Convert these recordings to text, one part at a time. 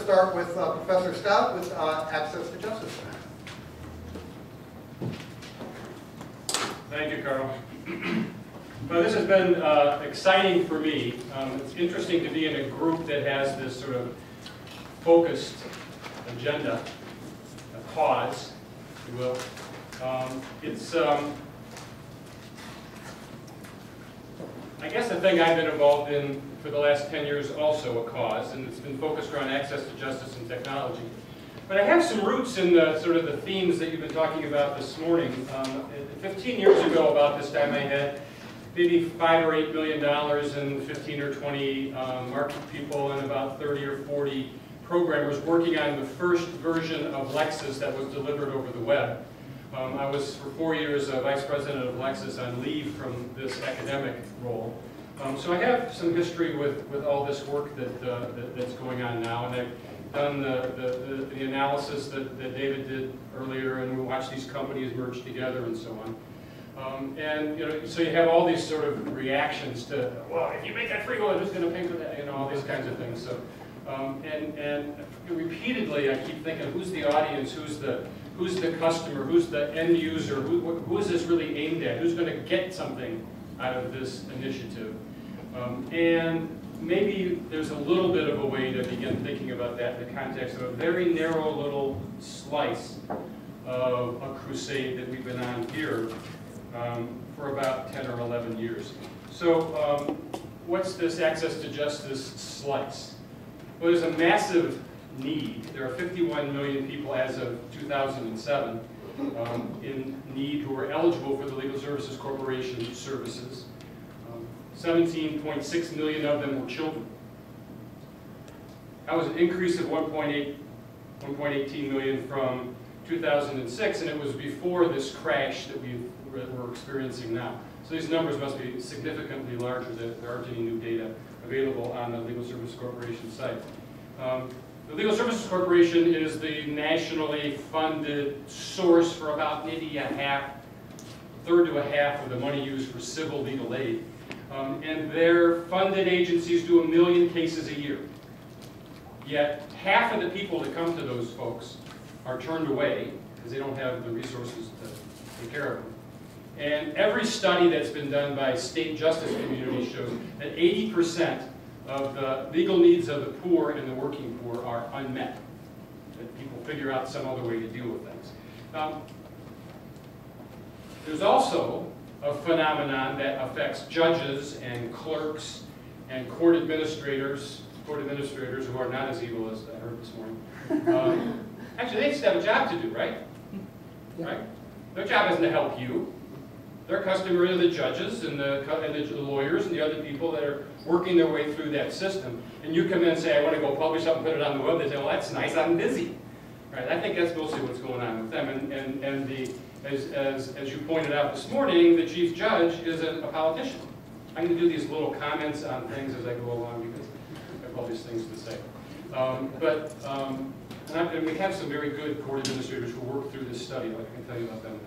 to start with uh, Professor Staudt with uh, Access to Justice. Thank you, Carl. Well, this has been uh, exciting for me. Um, it's interesting to be in a group that has this sort of focused agenda, a cause, if you will. Um, it's, um, I guess the thing I've been involved in for the last 10 years also a cause, and it's been focused around access to justice and technology. But I have some roots in the sort of the themes that you've been talking about this morning. Um, 15 years ago, about this time, I had maybe five or eight million dollars and 15 or 20 um, market people and about 30 or 40 programmers working on the first version of Lexis that was delivered over the web. Um, I was for four years a vice president of Lexis on leave from this academic role. Um, so I have some history with, with all this work that, uh, that, that's going on now, and I've done the, the, the, analysis that, that David did earlier, and we watched these companies merge together and so on. Um, and you know, so you have all these sort of reactions to, well, if you make that free, well, who's going to pay for that? You know, all these kinds of things. So, um, and and repeatedly, I keep thinking, who's the audience? Who's the who's the customer? Who's the end user? Who who is this really aimed at? Who's going to get something out of this initiative? Um, and maybe there's a little bit of a way to begin thinking about that in the context of a very narrow little slice of a crusade that we've been on here um, for about 10 or 11 years. So um, what's this access to justice slice? Well, there's a massive need. There are 51 million people as of 2007 um, in need who are eligible for the Legal Services Corporation services. 17.6 million of them were children. That was an increase of 1.8, 1.18 million from 2006, and it was before this crash that we we're experiencing now. So these numbers must be significantly larger. There aren't any new data available on the Legal Services Corporation site. Um, the Legal Services Corporation is the nationally funded source for about maybe a half, third to a half of the money used for civil legal aid. Um, and their funded agencies do a million cases a year. Yet half of the people that come to those folks are turned away because they don't have the resources to take care of them. And every study that's been done by state justice communities shows that 80% of the legal needs of the poor and the working poor are unmet. That people figure out some other way to deal with things. Um, there's also a phenomenon that affects judges and clerks and court administrators, court administrators who are not as evil as I heard this morning. Um, actually, they just have a job to do, right? Right? Their job isn't to help you. Their customer are the judges and the, and the lawyers and the other people that are working their way through that system. And you come in and say, I want to go publish something, put it on the web. They say, well, that's nice, I'm busy. Right? I think that's mostly what's going on with them. And, and, and the as, as, as you pointed out this morning, the chief judge is a, a politician. I'm going to do these little comments on things as I go along because I have all these things to say. Um, but um, and, and, we have some very good court administrators who work through this study. I can tell you about them.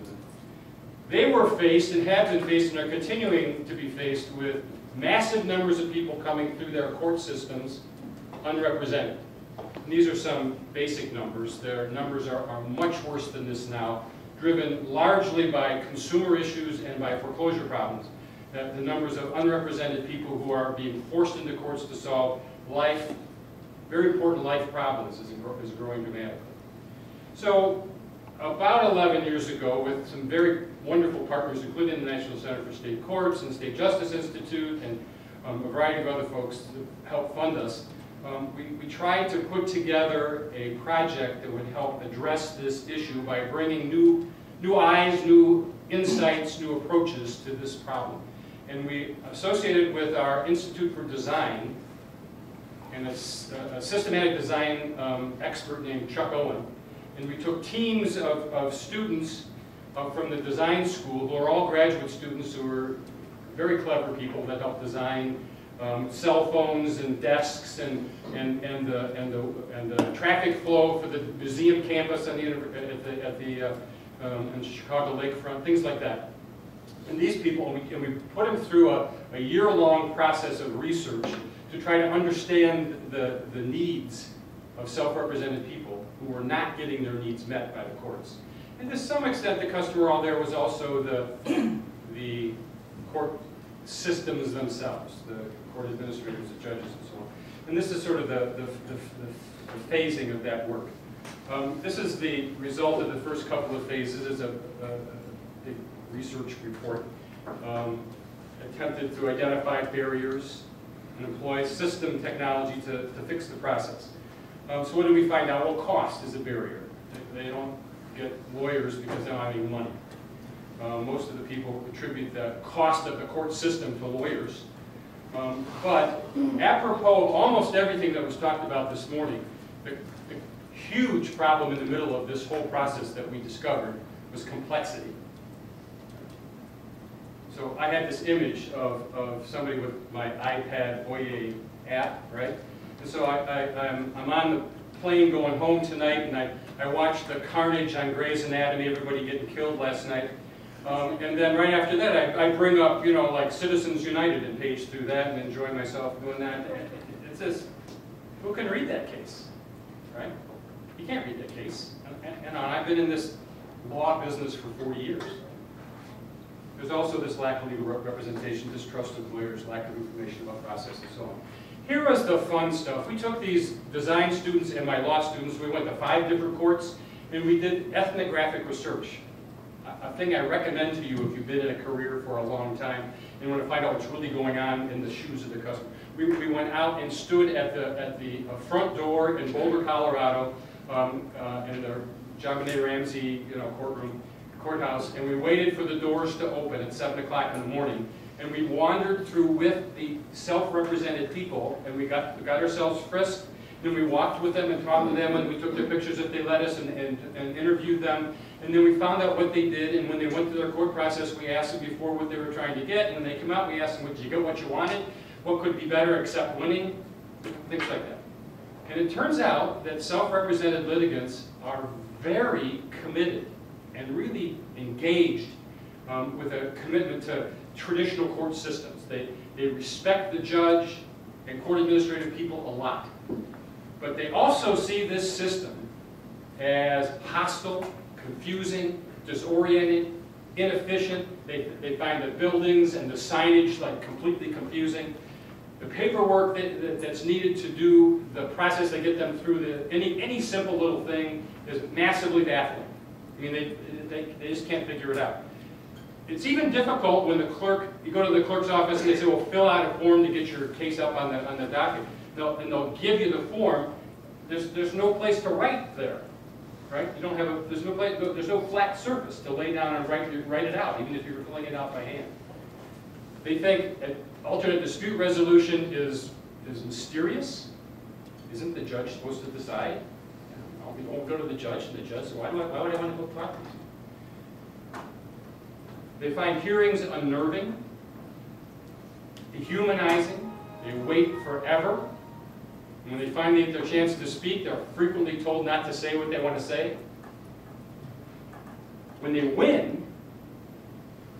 They were faced and have been faced and are continuing to be faced with massive numbers of people coming through their court systems unrepresented. And these are some basic numbers. Their numbers are, are much worse than this now driven largely by consumer issues and by foreclosure problems. The numbers of unrepresented people who are being forced into courts to solve life, very important life problems is, is growing dramatically. So about 11 years ago, with some very wonderful partners, including the National Center for State Courts and State Justice Institute and um, a variety of other folks to help fund us, um, we, we tried to put together a project that would help address this issue by bringing new, new eyes, new insights, new approaches to this problem. And we associated with our Institute for Design and a, a systematic design um, expert named Chuck Owen. And we took teams of, of students uh, from the design school who are all graduate students who are very clever people that help design um, cell phones and desks and, and, and, the, and, the, and the traffic flow for the museum campus the, at the, at the uh, um, Chicago lakefront, things like that. And these people, and we, and we put them through a, a year-long process of research to try to understand the, the needs of self-represented people who were not getting their needs met by the courts. And to some extent, the customer all there was also the, the court systems themselves, the court administrators, the judges, and so on. And this is sort of the, the, the, the phasing of that work. Um, this is the result of the first couple of phases. It's a, a, a research report. Um, attempted to identify barriers and employ system technology to, to fix the process. Um, so what do we find out? Well, cost is a barrier. They, don't get lawyers because they don't have any money. Uh, most of the people attribute the cost of the court system to lawyers. Um, but apropos of almost everything that was talked about this morning, the, the huge problem in the middle of this whole process that we discovered was complexity. So I had this image of, of somebody with my iPad Oyez app, right? And so I, I'm on the plane going home tonight, and I, I watched the carnage on Grey's Anatomy, everybody getting killed last night. Um, and then right after that, I, I bring up, you know, like Citizens United and page through that and enjoy myself doing that. It says, who can read that case, right? You can't read that case. And, and I've been in this law business for 40 years. There's also this lack of legal representation, distrust of lawyers, lack of information about process, and so on. Here was the fun stuff. We took these design students and my law students, we went to five different courts, and we did ethnographic research. A thing I recommend to you if you've been in a career for a long time and want to find out what's really going on in the shoes of the customer. We, we went out and stood at the, at the uh, front door in Boulder, Colorado, um, uh, in the John JonBenét Ramsey you know, courtroom, courthouse, and we waited for the doors to open at 7 o'clock in the morning. And we wandered through with the self-represented people, and we got, we got ourselves frisked, then we walked with them and talked to them, and we took their pictures if they let us, and, and, and interviewed them. And then we found out what they did, and when they went through their court process, we asked them before what they were trying to get, and when they come out, we asked them, did you get what you wanted? What could be better except winning? Things like that. And it turns out that self-represented litigants are very committed and really engaged um, with a commitment to traditional court systems. They, they respect the judge and court administrative people a lot. But they also see this system as hostile, confusing, disoriented, inefficient. They, they find the buildings and the signage like completely confusing. The paperwork that, that, that's needed to do the process to get them through the, any, any simple little thing is massively baffling. I mean, they, they, they just can't figure it out. It's even difficult when the clerk, you go to the clerk's office and they say, well, fill out a form to get your case up on the, on the docket. They'll, and they'll give you the form. There's, there's no place to write there, right? You don't have a, there's no place, there's no flat surface to lay down and write, write it out, even if you're filling it out by hand. They think alternate dispute resolution is, is mysterious. Isn't the judge supposed to decide? I'll go to the judge and the judge says, why, do I, why would I want to go you? They find hearings unnerving, dehumanizing, they wait forever. when they finally get their chance to speak, they're frequently told not to say what they want to say. When they win,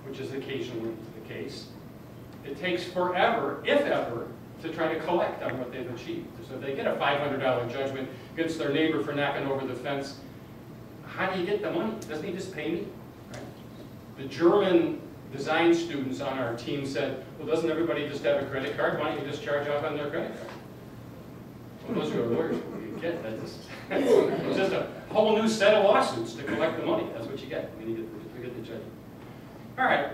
which is occasionally the case, it takes forever, if ever, to try to collect on what they've achieved. So if they get a $500 judgment against their neighbor for knocking over the fence, how do you get the money? Doesn't he just pay me? The German design students on our team said, well, doesn't everybody just have a credit card? Why don't you just charge off on their credit card? Well, those are lawyers. What do get? That's just, it's just a whole new set of lawsuits to collect the money. That's what you get when you get, get the judgment. All right,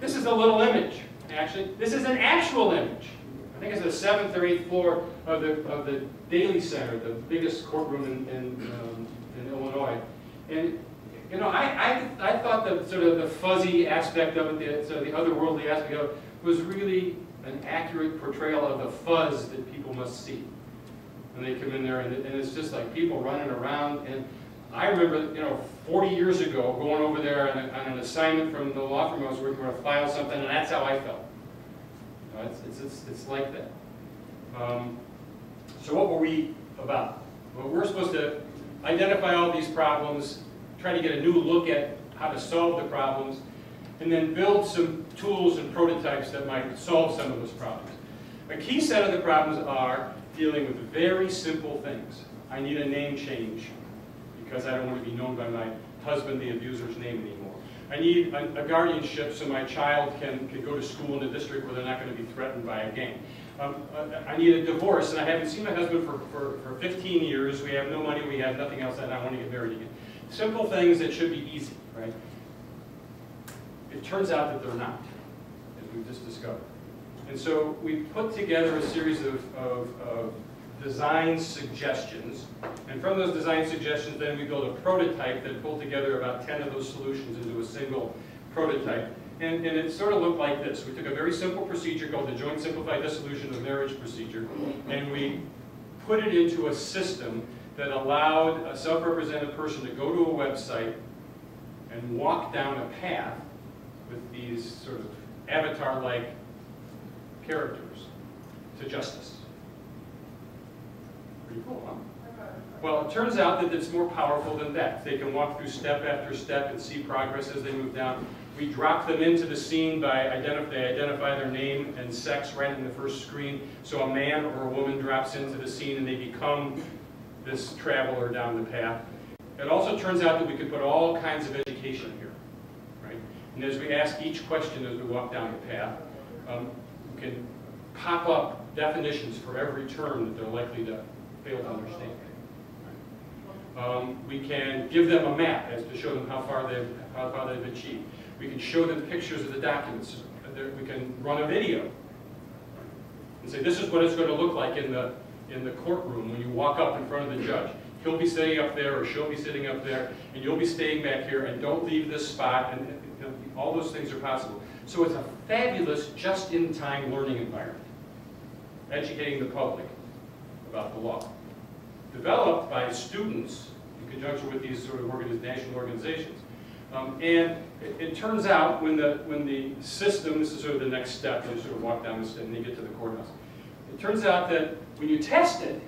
this is a little image. Actually, this is an actual image. I think it's the seventh or eighth floor of the of the Daley Center, the biggest courtroom in in, um, in Illinois. And you know, I, I, I thought that sort of the fuzzy aspect of it, the, sort of the otherworldly aspect of it, was really an accurate portrayal of the fuzz that people must see when they come in there. And, and it's just like people running around. And I remember, you know, 40 years ago, going over there on, a, on an assignment from the law firm I was working to file something, and that's how I felt. You know, it's, it's, it's, it's like that. Um, so what were we about? Well, we're supposed to identify all these problems, try to get a new look at how to solve the problems, and then build some tools and prototypes that might solve some of those problems. A key set of the problems are dealing with very simple things. I need a name change because I don't want to be known by my husband, the abuser's name anymore. I need a, a guardianship so my child can, can go to school in a district where they're not going to be threatened by a gang. Um, uh, I need a divorce, and I haven't seen my husband for, for, for 15 years. We have no money, we have nothing else, and I want to get married again. Simple things that should be easy, right? It turns out that they're not, as we've just discovered. And so we put together a series of, of, of design suggestions. And from those design suggestions, then we built a prototype that pulled together about 10 of those solutions into a single prototype. And, and, it sort of looked like this. We took a very simple procedure called the Joint Simplified Dissolution of Marriage Procedure, and we put it into a system that allowed a self-represented person to go to a website and walk down a path with these sort of avatar-like characters to justice. Pretty cool, huh? Well, it turns out that it's more powerful than that. They can walk through step after step and see progress as they move down. We drop them into the scene by identify, they identify their name and sex right in the first screen. So a man or a woman drops into the scene and they become this traveler down the path. It also turns out that we could put all kinds of education here, right? And as we ask each question as we walk down the path, um, we can pop up definitions for every term that they're likely to fail to understand. Um, we can give them a map as to show them how far they've, how far they've achieved. We can show them pictures of the documents. We can run a video and say, this is what it's going to look like in the, in the courtroom when you walk up in front of the judge. He'll be sitting up there or she'll be sitting up there and you'll be staying back here and don't leave this spot and all those things are possible. So it's a fabulous just-in-time learning environment, educating the public about the law developed by students in conjunction with these sort of organiz national organizations. Um, and it, it, turns out when the, when the system, this is sort of the next step, you sort of walk down the step and you get to the courthouse. It turns out that when you test it,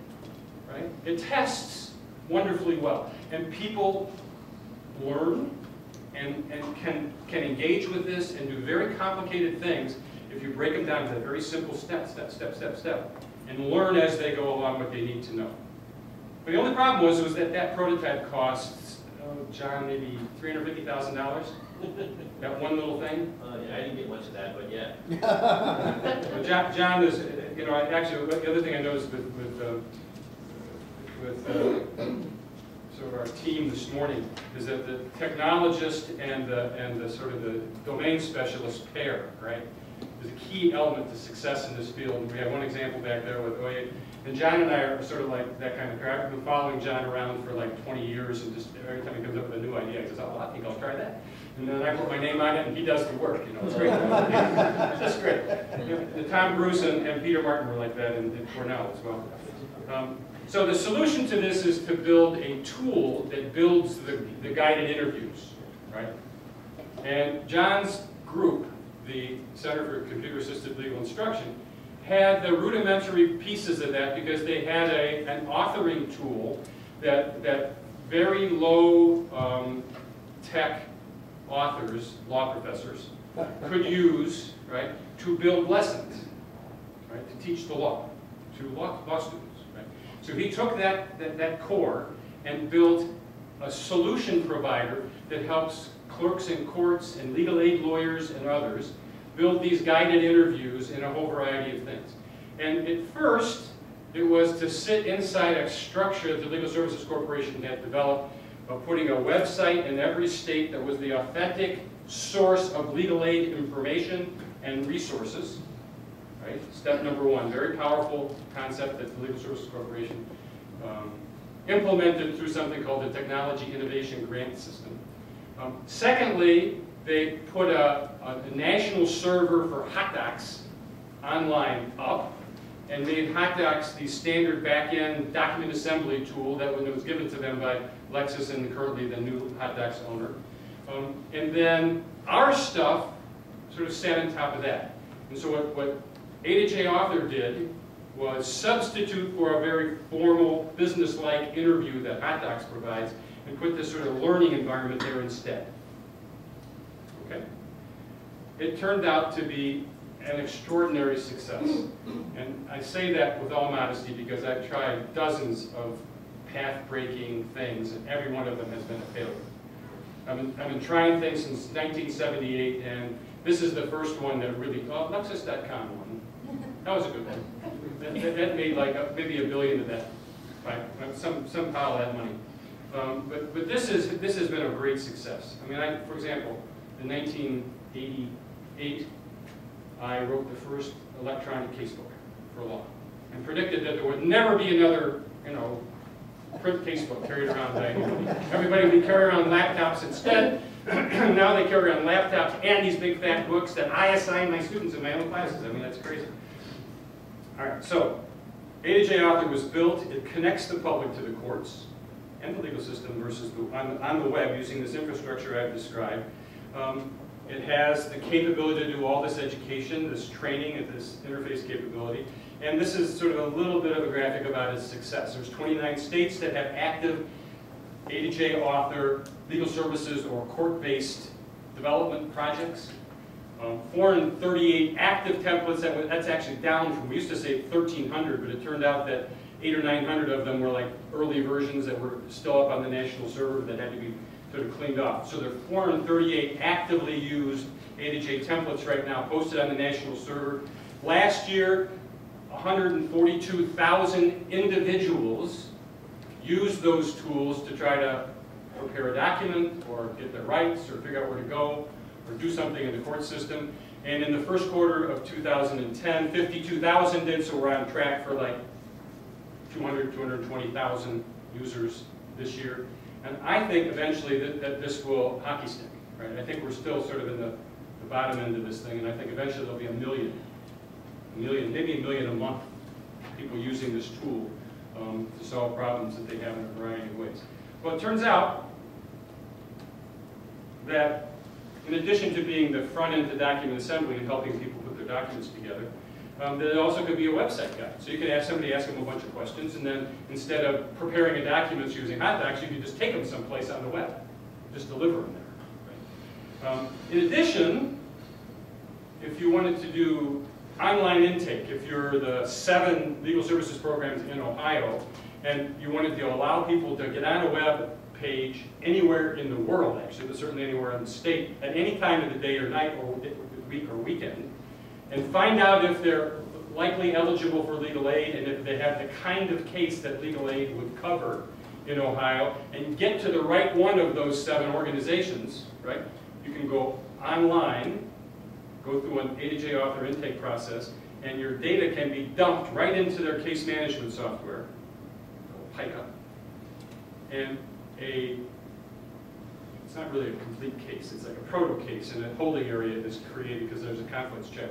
right, it tests wonderfully well. And people learn and, and can, can engage with this and do very complicated things if you break them down to very simple step, step, step, step, step, and learn as they go along what they need to know. But the only problem was, was that that prototype costs, oh, John, maybe $350,000? that one little thing? Uh, yeah, I didn't get much of that, but yeah. John, John is, you know, actually, the other thing I noticed with, with, uh, with uh, sort of our team this morning is that the technologist and the, and the sort of the domain specialist pair, right, is a key element to success in this field. We have one example back there with Oyez and John and I are sort of like that kind of guy. I've been following John around for like 20 years, and just every time he comes up with a new idea, he says, oh, well, I think I'll try that. And then I put my name on it, and he does the work, you know, it's great. it's just great. You know, the Tom Bruce and, and, Peter Martin were like that, and, and Cornell as well. Um, so the solution to this is to build a tool that builds the, the guided interviews, right? And John's group, the Center for Computer Assisted Legal Instruction, had the rudimentary pieces of that because they had a, an authoring tool that, that very low um, tech authors, law professors, could use, right, to build lessons, right, to teach the law to law, law students, right. So he took that, that, that core and built a solution provider that helps clerks in courts and legal aid lawyers and others build these guided interviews in a whole variety of things. And at first, it was to sit inside a structure that the Legal Services Corporation had developed of putting a website in every state that was the authentic source of legal aid information and resources. Right? Step number one, very powerful concept that the Legal Services Corporation um, implemented through something called the Technology Innovation Grant System. Um, secondly, they put a, a, national server for HotDocs online up and made HotDocs the standard back-end document assembly tool that was given to them by Lexis and currently the new HotDocs owner. Um, and then our stuff sort of sat on top of that. And so what, what A2J Author did was substitute for a very formal, business-like interview that HotDocs provides and put this sort of learning environment there instead. Okay? It turned out to be an extraordinary success. And I say that with all modesty because I've tried dozens of path-breaking things, and every one of them has been a failure. I've been, I've been trying things since 1978, and this is the first one that really, oh, Lexis.com one. That was a good one. That, that- that made like a- maybe a billion of that, right, some, some pile of that money. Um, But, but this is, this has been a great success. I mean, I, for example, in 1988, I wrote the first electronic casebook for law and predicted that there would never be another, you know, print casebook carried around by anybody. Everybody would be carrying around laptops instead. Now they carry around laptops and these big fat books that I assign my students in my own classes. I mean, that's crazy. All right, so A2J Author was built, it connects the public to the courts and the legal system versus the, on, on the web using this infrastructure I've described. Um, it has the capability to do all this education, this training, and this interface capability. And this is sort of a little bit of a graphic about its success. There's 29 states that have active A2J author, legal services, or court-based development projects. Um, 438 active templates, that that's actually down from, we used to say 1,300, but it turned out that eight or 900 of them were like early versions that were still up on the national server that had to be sort of cleaned off. So there are 438 actively used A2J templates right now posted on the national server. Last year, 142,000 individuals used those tools to try to prepare a document or get their rights or figure out where to go or do something in the court system. And in the first quarter of 2010, 52,000 did, so we're on track for like 200, 220,000 users this year. And I think eventually that, that this will hockey stick, right? I think we're still sort of in the, the bottom end of this thing, and I think eventually there'll be a million, a million, maybe a million a month, people using this tool um, to solve problems that they have in a variety of ways. Well, it turns out that in addition to being the front end to document assembly and helping people put their documents together, um, it also could be a website guide. So you could ask somebody, ask them a bunch of questions, and then instead of preparing a document using HotDocs, you could just take them someplace on the web, just deliver them there. right? Um, in addition, if you wanted to do online intake, if you're the seven legal services programs in Ohio, and you wanted to allow people to get on a web page anywhere in the world, actually, but certainly anywhere in the state, at any time of the day or night or week or weekend, and find out if they're likely eligible for legal aid and if they have the kind of case that legal aid would cover in Ohio, and get to the right one of those seven organizations, right? You can go online, go through an A2J author intake process, and your data can be dumped right into their case management software, PIKA, and a, it's not really a complete case, it's like a proto case, and a holding area is created because there's a conflicts check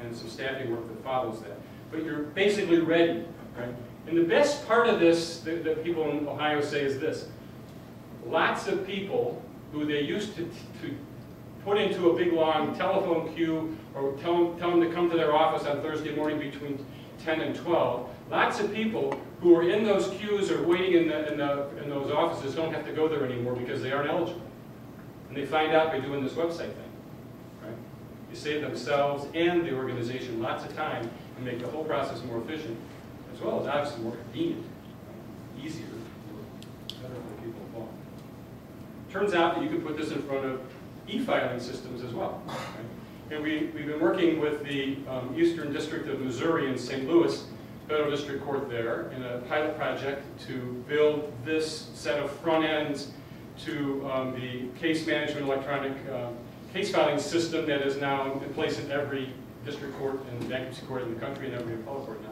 and some staffing work that follows that. But you're basically ready, right? And the best part of this that, that people in Ohio say is this. Lots of people who they used to, to put into a big long telephone queue or tell tell them to come to their office on Thursday morning between 10 and 12, lots of people who are in those queues or waiting in, the, in, the, in those offices don't have to go there anymore because they aren't eligible. And they find out by doing this website thing. You save themselves and the organization lots of time and make the whole process more efficient, as well as obviously more convenient, right? easier, better for people involved. Turns out that you can put this in front of e-filing systems as well. Right? And we, we've been working with the um, Eastern District of Missouri in St. Louis, Federal District Court there, in a pilot project to build this set of front ends to um, the case management electronic uh, case filing system that is now in place in every district court and bankruptcy court in the country and every appellate court now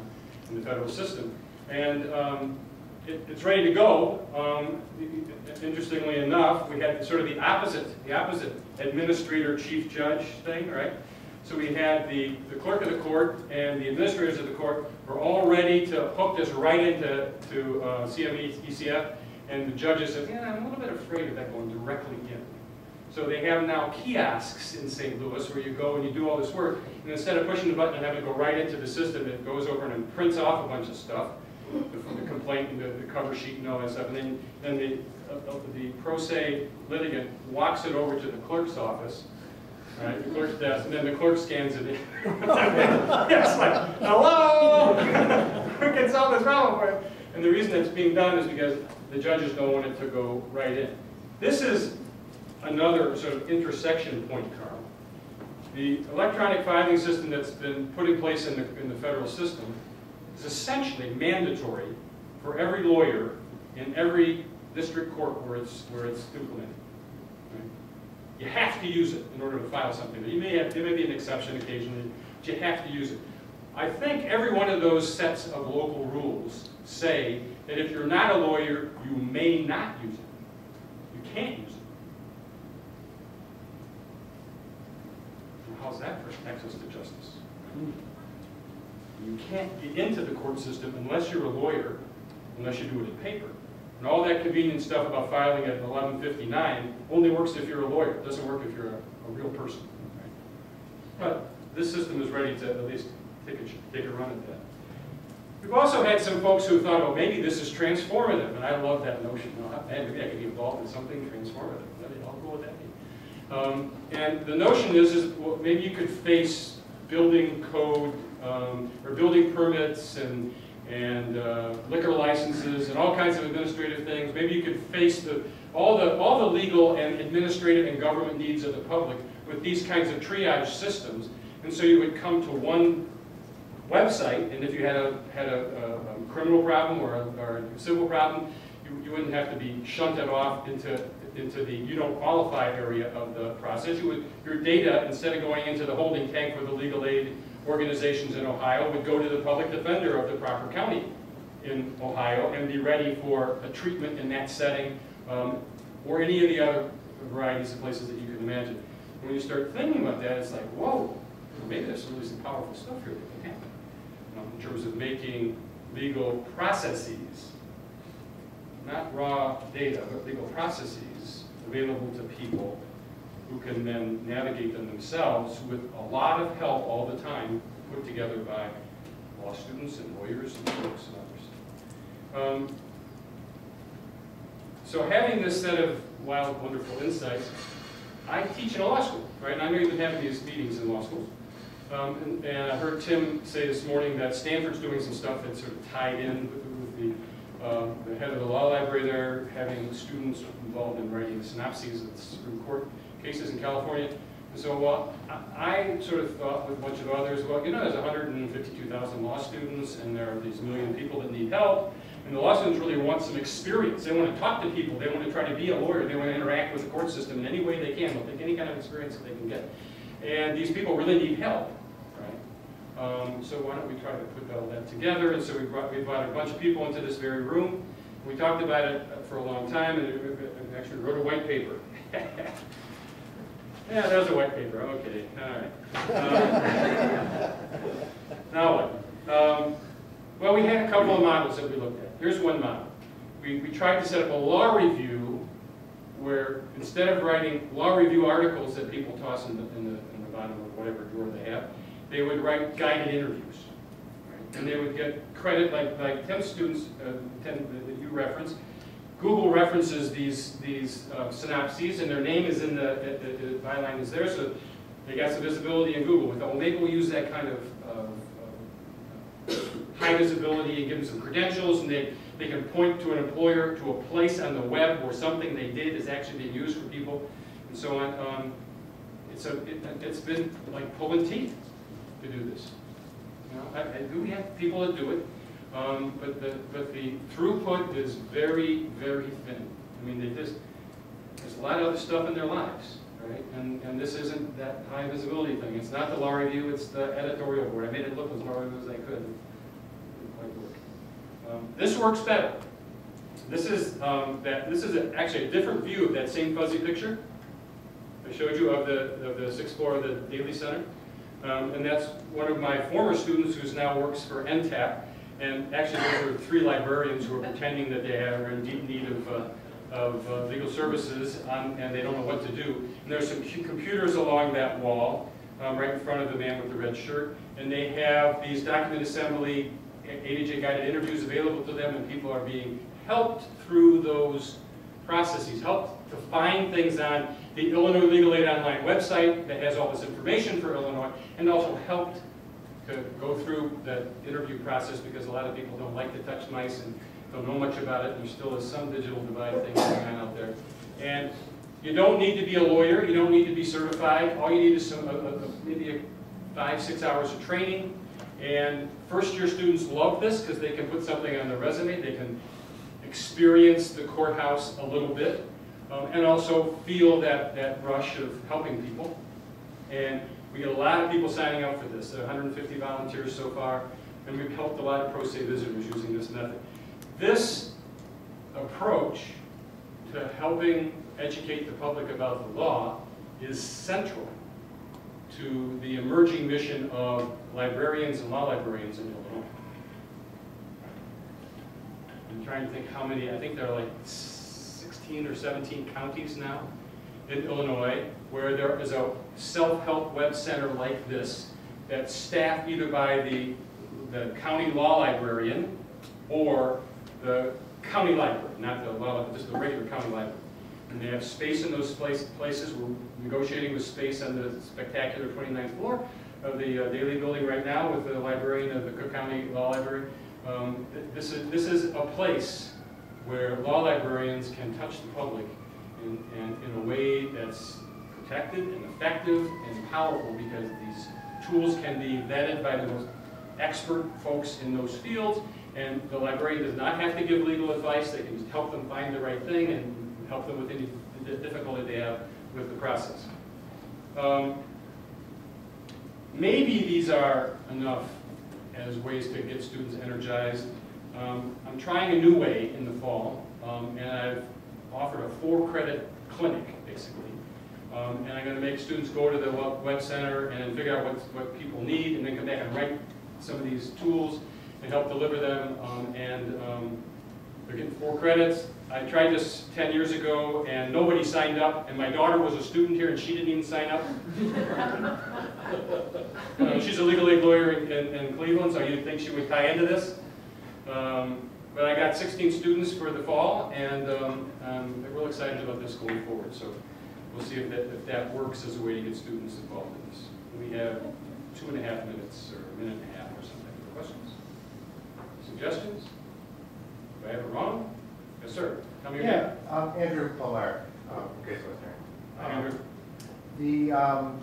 in the federal system. And um, it, it's ready to go. Um, interestingly enough, we had sort of the opposite, the opposite administrator chief judge thing, right? So we had the, the clerk of the court and the administrators of the court were all ready to hook this right into to, uh, CME, ECF, and the judges said, yeah, I'm a little bit afraid of that going directly in. So they have now kiosks in St. Louis where you go and you do all this work, and instead of pushing the button and having to go right into the system, it goes over and prints off a bunch of stuff, the, the complaint and the, the, cover sheet and all that stuff, and then, then the, uh, the pro se litigant walks it over to the clerk's office, right, the clerk's desk, and then the clerk scans it in. it's like, hello! Who can solve this problem for you? And the reason it's being done is because the judges don't want it to go right in. This is another sort of intersection point, Carl. The electronic filing system that's been put in place in the, in the federal system is essentially mandatory for every lawyer in every district court where it's, where it's implemented. right? You have to use it in order to file something. You may have, there may be an exception occasionally, but you have to use it. I think every one of those sets of local rules say that if you're not a lawyer, you may not use it. You can't use it. Now, How's that for access to justice? You can't get into the court system unless you're a lawyer, unless you do it in paper. And all that convenient stuff about filing at 1159 only works if you're a lawyer. It doesn't work if you're a, a real person. right? But this system is ready to at least take a, take a run at that. We've also had some folks who thought, oh, maybe this is transformative, and I love that notion. Maybe I could be involved in something transformative. How cool would that be? Um, and the notion is, is well, maybe you could face building code um, or building permits and and uh, liquor licenses and all kinds of administrative things. Maybe you could face the all the all the legal and administrative and government needs of the public with these kinds of triage systems. And so you would come to one website, and if you had a had a, a, criminal problem or a, or a civil problem, you, you wouldn't have to be shunted off into into the you don't qualify area of the process. You would your data instead of going into the holding tank for the legal aid organizations in Ohio would go to the public defender of the proper county in Ohio and be ready for a treatment in that setting um, or any of the other varieties of places that you can imagine. And when you start thinking about that, it's like, whoa, maybe there's really some powerful stuff here that can happen um, in terms of making legal processes, not raw data, but legal processes available to people who can then navigate them themselves with a lot of help all the time put together by law students and lawyers and folks and others. Um, so having this set of wild, wonderful insights, I teach in a law school, right? And I know you've having these meetings in law schools. Um, and, and I heard Tim say this morning that Stanford's doing some stuff that's sort of tied in with, with the, um, the head of the law library there, having students involved in writing synopses of the Supreme Court cases in California. And so I, I sort of thought with a bunch of others, well, you know, there's 152,000 law students and there are these million people that need help. And the law students really want some experience. They want to talk to people. They want to try to be a lawyer. They want to interact with the court system in any way they can. They'll take any kind of experience that they can get. And these people really need help, right? Um, so why don't we try to put all that together? And so we brought, we brought a bunch of people into this very room. We talked about it for a long time and actually wrote a white paper. Yeah, there's a white paper, okay, all right. Um, now what? Um, well, we had a couple of models that we looked at. Here's one model. We, we tried to set up a law review where instead of writing law review articles that people toss in the, in the, in the bottom of whatever drawer they have, they would write guided interviews. Right? And they would get credit, like, like 10 students, uh, 10 that you referenced, Google references these, these uh, synopses, and their name is in the, the, the, byline is there, so they got some visibility in Google. Thought, well, maybe we'll use that kind of, high visibility and give them some credentials, and they, they can point to an employer to a place on the web where something they did is actually being used for people, and so on. Um, it's, a, it, it's been like pulling teeth to do this. You know, I, I do we have people that do it. Um, but the but the throughput is very very thin. I mean, they just there's a lot of other stuff in their lives, right? And and this isn't that high visibility thing. It's not the law review. It's the editorial board. I made it look as large as I could. Um, this works better. This is um, that. This is a, actually a different view of that same fuzzy picture I showed you of the of the sixth floor of the Daley Center, um, and that's one of my former students who now works for NTAP. And actually, there were three librarians who are pretending that they are in deep need of, uh, of uh, legal services on, and they don't know what to do. And there's some computers along that wall, um, right in front of the man with the red shirt, and they have these document assembly A2J guided interviews available to them, and people are being helped through those processes, helped to find things on the Illinois Legal Aid Online website that has all this information for Illinois, and also helped to go through the interview process because a lot of people don't like to touch mice and don't know much about it, there still is some digital divide thing going on out there. And you don't need to be a lawyer, you don't need to be certified, all you need is some, a- a- maybe a five, six hours of training. And first-year students love this because they can put something on their resume, they can experience the courthouse a little bit, um, and also feel that, that rush of helping people. And we get a lot of people signing up for this, There are 150 volunteers so far, and we've helped a lot of pro se visitors using this method. This approach to helping educate the public about the law is central to the emerging mission of librarians and law librarians in Illinois. I'm trying to think how many, I think there are like 16 or 17 counties now in Illinois where there is a self-help web center like this that's staffed either by the, the county law librarian or the county library, not the law, just the regular county library. And they have space in those place, places. We're negotiating with space on the spectacular 29th floor of the uh, Daley Building right now with the librarian of the Cook County Law Library. Um, th- this, is, this is a place where law librarians can touch the public in, in, in a way that's protected and effective and powerful because these tools can be vetted by the most expert folks in those fields and the librarian does not have to give legal advice, they can help them find the right thing and help them with any difficulty they have with the process. Um, maybe these are enough as ways to get students energized. Um, I'm trying a new way in the fall, um, and I've offered a four-credit clinic, basically. Um, and I'm going to make students go to the web center and figure out what, what people need, and then come back and write some of these tools and help deliver them. Um, and um, they're getting four credits. I tried this 10 years ago, and nobody signed up, and my daughter was a student here, and she didn't even sign up. Uh, She's a legal aid lawyer in, in in Cleveland, so you'd think she would tie into this. Um, But I got 16 students for the fall, and um, um, they're real excited about this going forward. So we'll see if that, if that works as a way to get students involved in this. We have two and a half minutes, or a minute and a half or something for questions. Suggestions? Do I have it wrong? Yes, sir. Tell me Yeah, um, Andrew Palmer, um, Western. Hi, Andrew. The, um,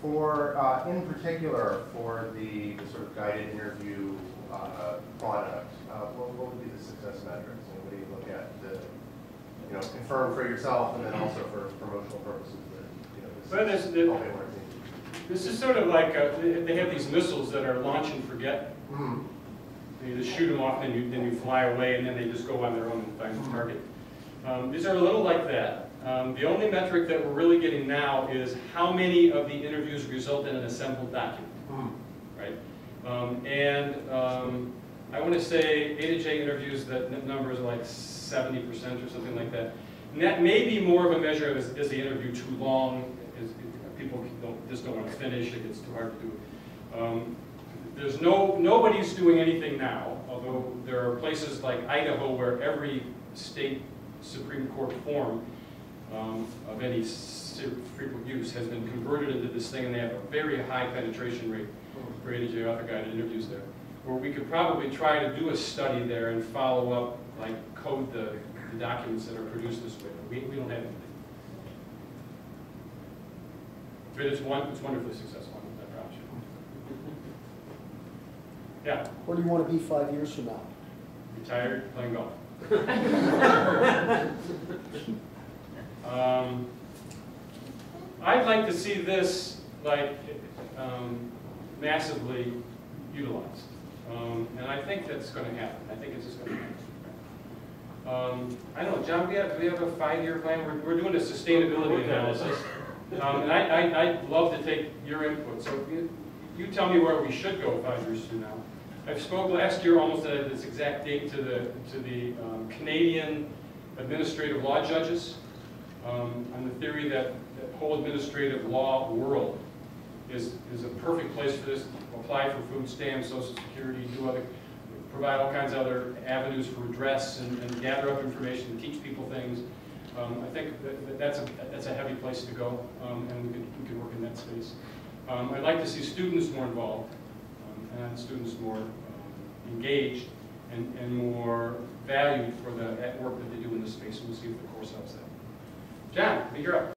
for, uh, in particular, for the the sort of guided interview, uh, product, uh, what, what would be the success metrics? And what do you look at to, you know, confirm for yourself and then also for promotional purposes that, you know, this Well, there's is the- helping our team? This is sort of like, uh, they have these missiles that are launch and forget. Mhm. You just shoot them off, and you, then you fly away, and then they just go on their own and find the target. Um, these are a little like that. Um, the only metric that we're really getting now is how many of the interviews result in an assembled document, Mhm. right? Um, and um, I want to say A to J interviews, that number is like 70% or something like that. And that may be more of a measure of is, is the interview too long? Is, people don't, just don't want to finish, it gets too hard to do. Um, there's no, nobody's doing anything now, although there are places like Idaho where every state Supreme Court form um, of any frequent use has been converted into this thing, and they have a very high penetration rate for A2J author guided interviews there. Where we could probably try to do a study there and follow up, like code the, the documents that are produced this way. But we, we don't have anything. But it's one, it's wonderfully successful, I promise you. Yeah, Where do you want to be five years from now? retired, playing golf. Um, I'd like to see this like um, massively utilized. Um, And I think that's going to happen. I think it's just going to happen. Um, I don't know, John, we have, do we have a five-year plan? We're, we're doing a sustainability analysis. Um, And I, I, I'd love to take your input. So you, you tell me where we should go five years from now. I spoke last year almost at this exact date to the, to the um, Canadian administrative law judges um, on the theory that the whole administrative law world is, is a perfect place for this. Apply for food stamps, social security, do other, provide all kinds of other avenues for redress and, and gather up information, and teach people things. Um, I think that, that that's a, that's a heavy place to go, um, and we can, we work in that space. Um, I'd like to see students more involved, um, and students more um, engaged and, and more valued for the work that they do in this space, and we'll see if the course helps that. John, you're up.